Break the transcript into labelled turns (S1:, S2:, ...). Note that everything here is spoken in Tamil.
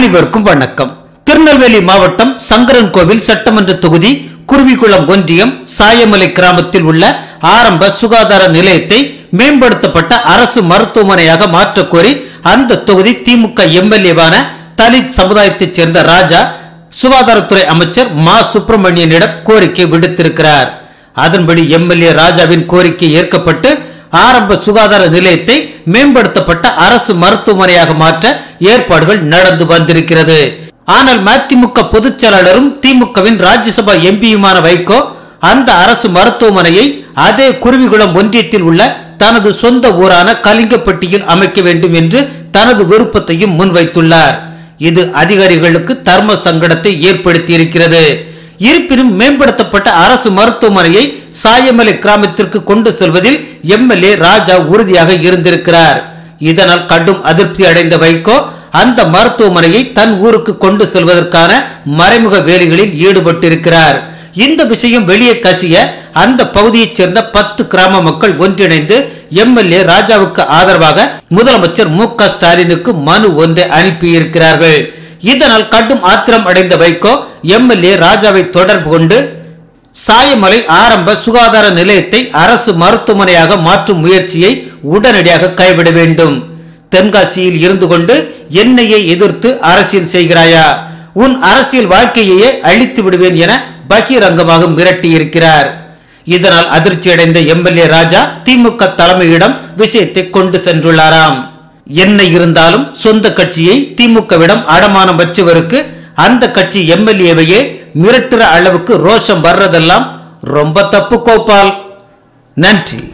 S1: அனைவருக்கும் வணக்கம். திருநெல்வேலி மாவட்டம் சங்கரன் கோவில் சட்டமன்ற தொகுதி குருவிக்குளம் ஒன்றியம் சாயமலை கிராமத்தில் உள்ள ஆரம்ப சுகாதார நிலையத்தை மேம்படுத்தப்பட்ட அரசு மருத்துவமனையாக மாற்றக் கோரி அந்த தொகுதி திமுக எம்எல்ஏவான தலித் சமுதாயத்தைச் சேர்ந்த ராஜா சுகாதாரத்துறை அமைச்சர் மா. சுப்பிரமணியனிடம் கோரிக்கை விடுத்திருக்கிறார். அதன்படி எம்எல்ஏ ராஜாவின் கோரிக்கை ஏற்கப்பட்டு ஆரம்ப சுகாதார நிலையத்தை மேம்படுத்தப்பட்ட அரசு மருத்துவமனையாக மாற்ற ஏற்பாடுகள் நடந்து வந்திருக்கிறது. ஆனால் மதிமுக பொதுச் செயலாளரும் திமுகவின் ராஜ்யசபா எம்பியுமான வைகோ அந்த அரசு மருத்துவமனையை அதே குருவிகுளம் ஒன்றியத்தில் உள்ள தனது சொந்த ஊரான கலிங்கப்பட்டியில் அமைக்க வேண்டும் என்று தனது விருப்பத்தையும் முன்வைத்துள்ளார். இது அதிகாரிகளுக்கு தர்ம சங்கடத்தை ஏற்படுத்தி இருக்கிறது இருப்பினும் மேம்படுத்தப்பட்ட அரசு மருத்துவமனையை சாயமலை கிராமத்திற்கு கொண்டு செல்வதில் எம்எல்ஏ ராஜா உறுதியாக இருந்திருக்கிறார். இதனால் கடும் அதிருப்தி அடைந்த வைகோ அந்த மருத்துவமனையை தன் ஊருக்கு கொண்டு செல்வதற்கான மறைமுக வேலைகளில் ஈடுபட்டிருக்கிறார். இந்த விஷயம் வெளியே கசிய அந்த பகுதியைச் சேர்ந்த பத்து கிராம மக்கள் ஒன்றிணைந்து எம்எல்ஏ ராஜாவுக்கு ஆதரவாக முதலமைச்சர் மு க ஸ்டாலினுக்கு மனு ஒன்றை அனுப்பியிருக்கிறார்கள். இதனால் கடும் ஆத்திரம் அடைந்த வைகோ எம்எல்ஏ ராஜாவை தொடர்பு கொண்டு சாயமலை ஆரம்ப சுகாதார நிலையத்தை அரசு மருத்துவமனையாக மாற்றும் முயற்சியை உடனடியாக கைவிட வேண்டும். தென்காசியில் இருந்து கொண்டு என்னையை எதிர்த்து அரசியல் செய்கிறாயா? உன் அரசியல் வாழ்க்கையையே அழித்து விடுவேன் என பகிரங்கமாக மிரட்டியிருக்கிறார். இதனால் அதிர்ச்சியடைந்த எம்எல்ஏ ராஜா திமுக தலைமையிடம் விஷயத்தை கொண்டு சென்றுள்ளாராம். என்ன இருந்தாலும் சொந்த கட்சியை திமுகவிடம் அடமானம் வச்சவருக்கு அந்த கட்சி எம்எல்ஏவையே மிரட்டுற அளவுக்கு ரோஷம் வர்றதெல்லாம் ரொம்ப தப்பு கோபால். நன்றி.